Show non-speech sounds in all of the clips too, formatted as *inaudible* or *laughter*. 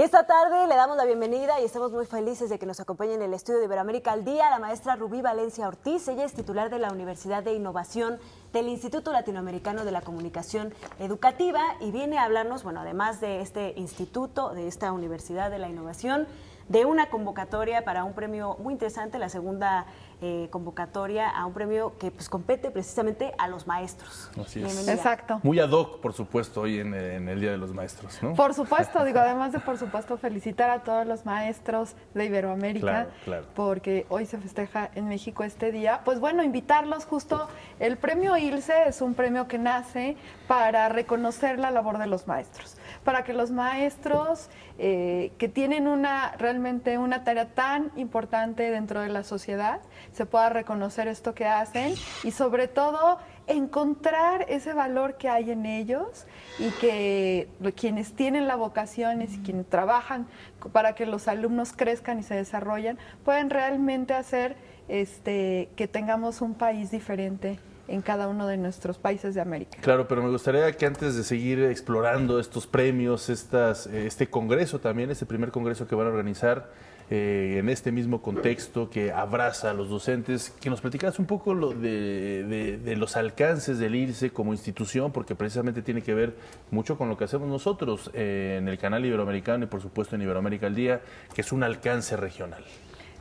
Esta tarde le damos la bienvenida y estamos muy felices de que nos acompañe en el estudio de Iberoamérica al Día la maestra Rubí Valencia Ortiz. Ella es titular de la Universidad de Innovación del Instituto Latinoamericano de la Comunicación Educativa y viene a hablarnos, bueno, además de este instituto, de esta Universidad de la Innovación, de una convocatoria para un premio muy interesante, la segunda eh, convocatoria a un premio que pues compete precisamente a los maestros. Así es. Exacto. Muy ad hoc, por supuesto, hoy en, el Día de los Maestros, ¿no? Por supuesto, digo, *laughs* además de por supuesto felicitar a todos los maestros de Iberoamérica, porque hoy se festeja en México este día. Pues bueno, invitarlos justo, el premio ILSE es un premio que nace para reconocer la labor de los maestros, para que los maestros eh, que tienen una realmente una tarea tan importante dentro de la sociedad se pueda reconocer esto que hacen y sobre todo encontrar ese valor que hay en ellos y que quienes tienen la vocación y quienes trabajan para que los alumnos crezcan y se desarrollen pueden realmente hacer este, que tengamos un país diferente en cada uno de nuestros países de América. Claro, pero me gustaría que antes de seguir explorando estos premios, estas, este congreso también, este primer congreso que van a organizar, eh, en este mismo contexto que abraza a los docentes, que nos platicaras un poco lo de, los alcances del IRSE como institución, porque precisamente tiene que ver mucho con lo que hacemos nosotros eh, en el canal iberoamericano y por supuesto en Iberoamérica al Día, que es un alcance regional.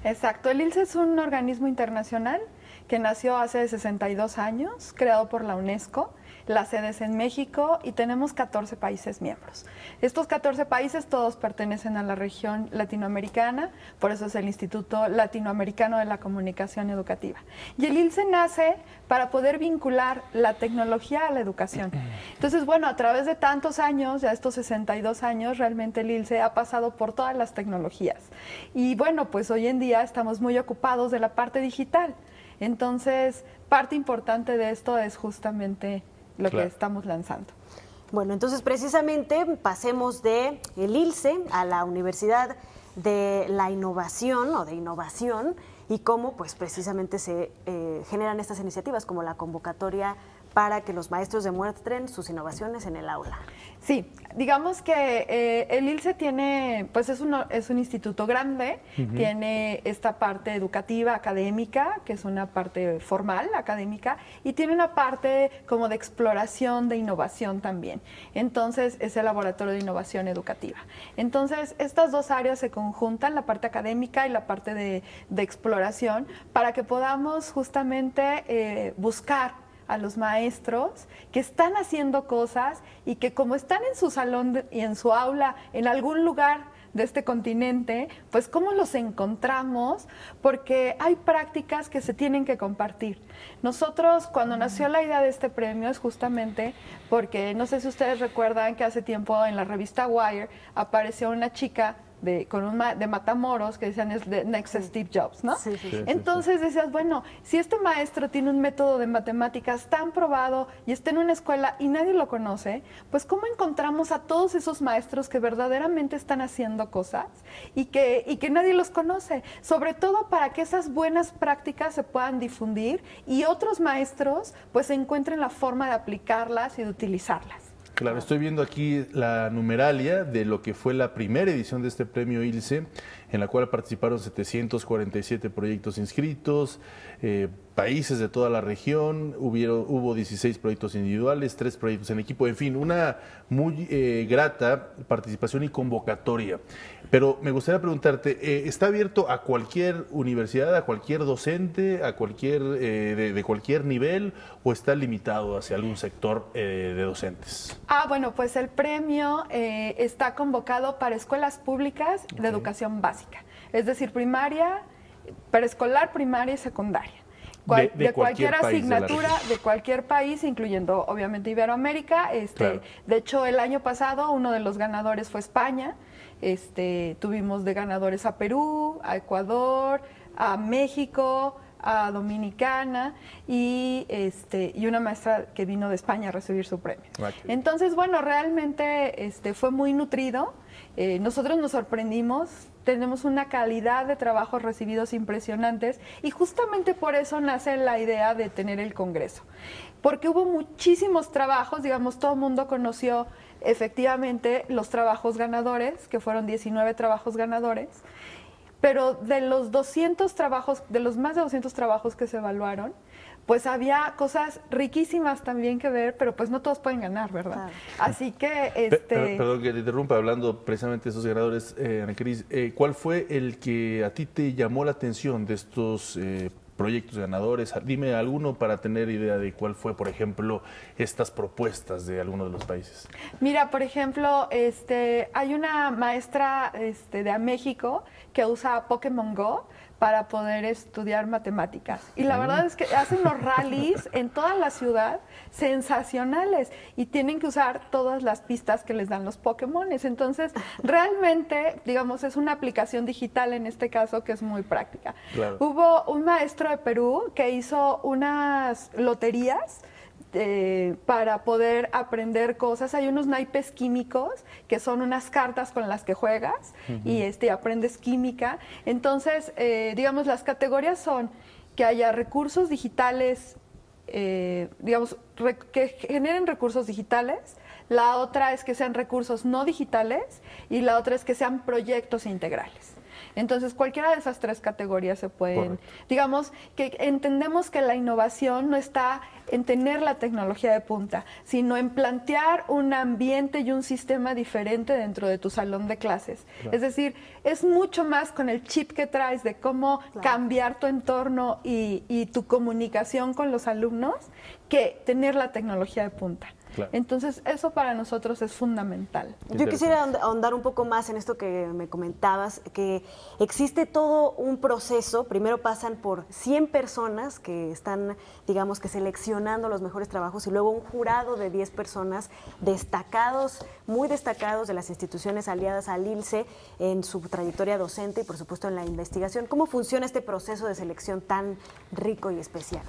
Exacto, el IRSE es un organismo internacional que nació hace 62 años, creado por la UNESCO la sede es en México y tenemos 14 países miembros. Estos 14 países todos pertenecen a la región latinoamericana, por eso es el Instituto Latinoamericano de la Comunicación Educativa. Y el ILSE nace para poder vincular la tecnología a la educación. *clears throat* Entonces, bueno, a través de tantos años, ya estos 62 años, realmente el ILSE ha pasado por todas las tecnologías. Y bueno, pues hoy en día estamos muy ocupados de la parte digital. Entonces, parte importante de esto es justamente lo que estamos lanzando. Bueno, entonces precisamente pasemos de el ILSE a la Universidad de la Innovación o de Innovación y cómo pues precisamente se eh, generan estas iniciativas como la convocatoria para que los maestros demuestren sus innovaciones en el aula. Sí, digamos que eh, el ILSE tiene, pues es un, es un instituto grande, tiene esta parte educativa, académica, que es una parte formal, académica, y tiene una parte como de exploración, de innovación también. Entonces, es el laboratorio de innovación educativa. Entonces, estas dos áreas se conjuntan, la parte académica y la parte de, exploración, para que podamos justamente eh, buscar a los maestros que están haciendo cosas y que como están en su salón y en su aula, en algún lugar de este continente, pues cómo los encontramos, porque hay prácticas que se tienen que compartir. Nosotros, cuando nació la idea de este premio, es justamente porque, no sé si ustedes recuerdan que hace tiempo en la revista Wire apareció una chica de, con un de Matamoros que decían es de Next Steve Jobs, ¿no? Sí, sí, Entonces decías, bueno, si este maestro tiene un método de matemáticas tan probado y está en una escuela y nadie lo conoce, pues ¿cómo encontramos a todos esos maestros que verdaderamente están haciendo cosas y que, y que nadie los conoce? Sobre todo para que esas buenas prácticas se puedan difundir y otros maestros pues encuentren la forma de aplicarlas y de utilizarlas. Claro, estoy viendo aquí la numeralia de lo que fue la primera edición de este premio ILSE, en la cual participaron 747 proyectos inscritos, eh, países de toda la región, hubieron, hubo 16 proyectos individuales, 3 proyectos en equipo, en fin, una muy eh, grata participación y convocatoria. Pero me gustaría preguntarte, eh, ¿está abierto a cualquier universidad, a cualquier docente, a cualquier de, de, cualquier nivel o está limitado hacia algún sector de docentes? Ah, bueno, pues el premio está convocado para escuelas públicas de educación básica, es decir, primaria, preescolar, primaria y secundaria de, cualquier, asignatura de, cualquier país, incluyendo obviamente Iberoamérica. Este, De hecho, el año pasado uno de los ganadores fue España. Este, tuvimos de ganadores a Perú, a Ecuador, a México, a Dominicana y este y una maestra que vino de España a recibir su premio. Ah, Entonces, bueno, realmente este fue muy nutrido. Eh, nosotros nos sorprendimos tenemos una calidad de trabajos recibidos impresionantes y justamente por eso nace la idea de tener el Congreso. porque hubo muchísimos trabajos, digamos, todo el mundo conoció efectivamente los trabajos ganadores, que fueron 19 trabajos ganadores, pero de los 200 trabajos, de los más de 200 trabajos que se evaluaron, pues había cosas riquísimas también que ver, pero pues no todos pueden ganar, ¿verdad? Así que... Este... Perdón que te interrumpa, hablando precisamente de esos ganadores, eh, Ana Cris, eh, ¿cuál fue el que a ti te llamó la atención de estos eh, proyectos ganadores? Dime alguno para tener idea de cuál fue, por ejemplo, estas propuestas de alguno de los países. Mira, por ejemplo, este, hay una maestra este, de México que usa Pokémon Go para poder estudiar matemáticas. Y la verdad es que hacen los rallies en toda la ciudad sensacionales y tienen que usar todas las pistas que les dan los Pokémon. Entonces, *laughs* realmente, digamos, es una aplicación digital en este caso que es muy práctica. Hubo un maestro de Perú que hizo unas loterías este, para poder aprender cosas. Hay unos naipes químicos que son unas cartas con las que juegas y este, aprendes química. Entonces, eh, digamos, las categorías son que haya recursos digitales, eh, digamos, que generen recursos digitales. La otra es que sean recursos no digitales y la otra es que sean proyectos integrales. Entonces, cualquiera de esas tres categorías se pueden, digamos, que entendemos que la innovación no está en tener la tecnología de punta, sino en plantear un ambiente y un sistema diferente dentro de tu salón de clases. Es decir, es mucho más con el chip que traes de cómo cambiar tu entorno y, y tu comunicación con los alumnos que tener la tecnología de punta. Entonces, eso para nosotros es fundamental. Yo quisiera ahondar un poco más en esto que me comentabas, que existe todo un proceso, primero pasan por 100 personas que están, digamos que seleccionando los mejores trabajos y luego un jurado de 10 personas destacados, muy destacados de las instituciones aliadas al ILCE en su trayectoria docente y por supuesto en la investigación. ¿Cómo funciona este proceso de selección tan rico y especial?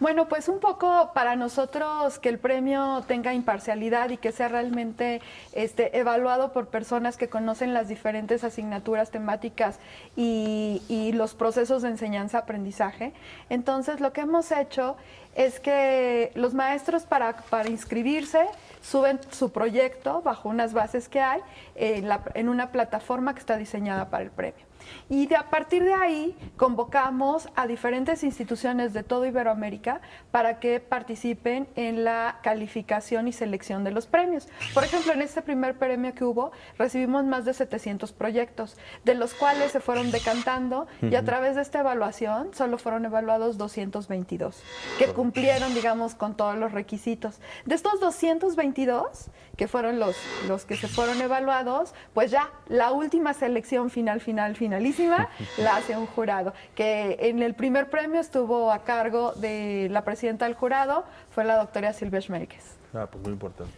Bueno, pues un poco para nosotros que el premio tenga imparcialidad y que sea realmente este, evaluado por personas que conocen las diferentes asignaturas temáticas y, y los procesos de enseñanza-aprendizaje. Entonces, lo que hemos hecho es que los maestros para, para inscribirse suben su proyecto bajo unas bases que hay en, la, en una plataforma que está diseñada para el premio. Y de, a partir de ahí convocamos a diferentes instituciones de todo Iberoamérica para que participen en la calificación y selección de los premios. Por ejemplo, en este primer premio que hubo, recibimos más de 700 proyectos, de los cuales se fueron decantando y a través de esta evaluación solo fueron evaluados 222, que cumplieron, digamos, con todos los requisitos. De estos 222, que fueron los, los que se fueron evaluados, pues ya la última selección final, final, final finalísima *laughs* la hace un jurado, que en el primer premio estuvo a cargo de la presidenta del jurado, fue la doctora Silvia Schmeikes. Ah, pues muy importante.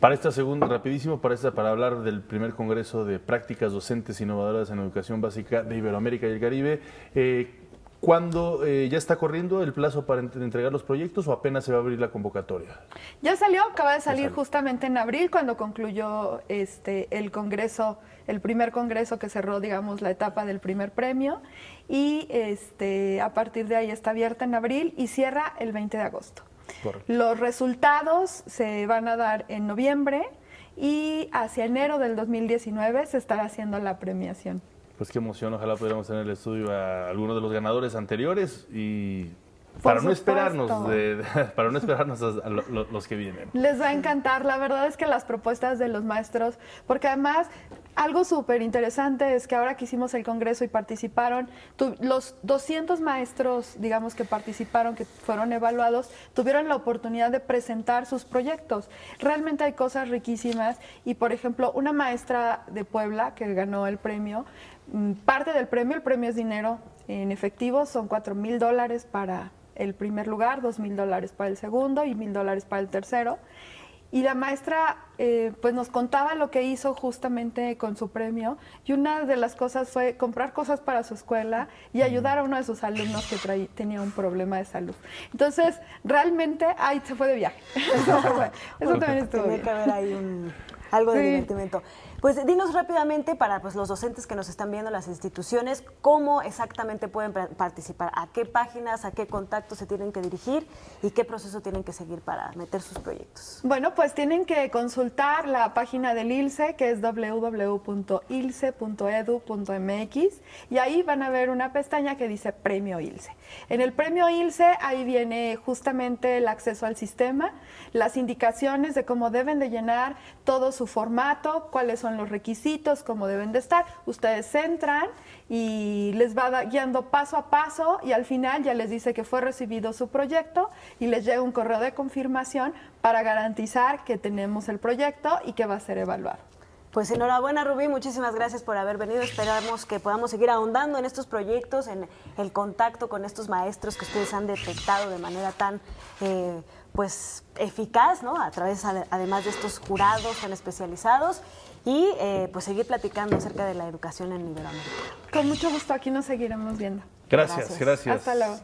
Para esta segunda, rapidísimo, para, esta, para hablar del primer Congreso de Prácticas Docentes Innovadoras en Educación Básica de Iberoamérica y el Caribe, eh, ¿Cuándo eh, ya está corriendo el plazo para entregar los proyectos o apenas se va a abrir la convocatoria? Ya salió, acaba de salir justamente en abril cuando concluyó este el congreso, el primer congreso que cerró, digamos, la etapa del primer premio y este a partir de ahí está abierta en abril y cierra el 20 de agosto. Los resultados se van a dar en noviembre y hacia enero del 2019 se estará haciendo la premiación. Pues qué emoción, ojalá pudiéramos tener en el estudio a algunos de los ganadores anteriores y para no, esperarnos *laughs* para no esperarnos a, los que vienen. Les va a encantar, la verdad es que las propuestas de los maestros, porque además algo súper interesante es que ahora que hicimos el congreso y participaron, los 200 maestros, digamos, que participaron, que fueron evaluados, tuvieron la oportunidad de presentar sus proyectos. Realmente hay cosas riquísimas y, por ejemplo, una maestra de Puebla que ganó el premio, Mm, parte del premio, el premio es dinero en efectivo, son cuatro mil dólares para el primer lugar, dos mil dólares para el segundo y mil dólares para el tercero. Y la maestra eh, pues nos contaba lo que hizo justamente con su premio y una de las cosas fue comprar cosas para su escuela y ayudar a uno de sus alumnos que tenía un problema de salud. Entonces, realmente, ahí se fue de viaje. *laughs* Eso, también estuvo Tiene que haber ahí algo de divertimento. Pues dinos rápidamente para pues, los docentes que nos están viendo, las instituciones, cómo exactamente pueden participar, a qué páginas, a qué contactos se tienen que dirigir y qué proceso tienen que seguir para meter sus proyectos. Bueno, pues tienen que consultar la página del ILSE, que es www.ilse.edu.mx, y ahí van a ver una pestaña que dice Premio ILSE. En el Premio ILSE ahí viene justamente el acceso al sistema, las indicaciones de cómo deben de llenar todo su formato, cuáles son los requisitos, cómo deben de estar. Ustedes entran y les va guiando paso a paso y al final ya les dice que fue recibido su proyecto y les llega un correo de confirmación para garantizar que tenemos el proyecto y que va a ser evaluado. Pues enhorabuena Rubí, muchísimas gracias por haber venido. Esperamos que podamos seguir ahondando en estos proyectos, en el contacto con estos maestros que ustedes han detectado de manera tan eh, pues eficaz, ¿no? A través además de estos jurados tan especializados y eh, pues seguir platicando acerca de la educación en Iberoamérica. Con mucho gusto, aquí nos seguiremos viendo. Gracias, gracias. Hasta luego.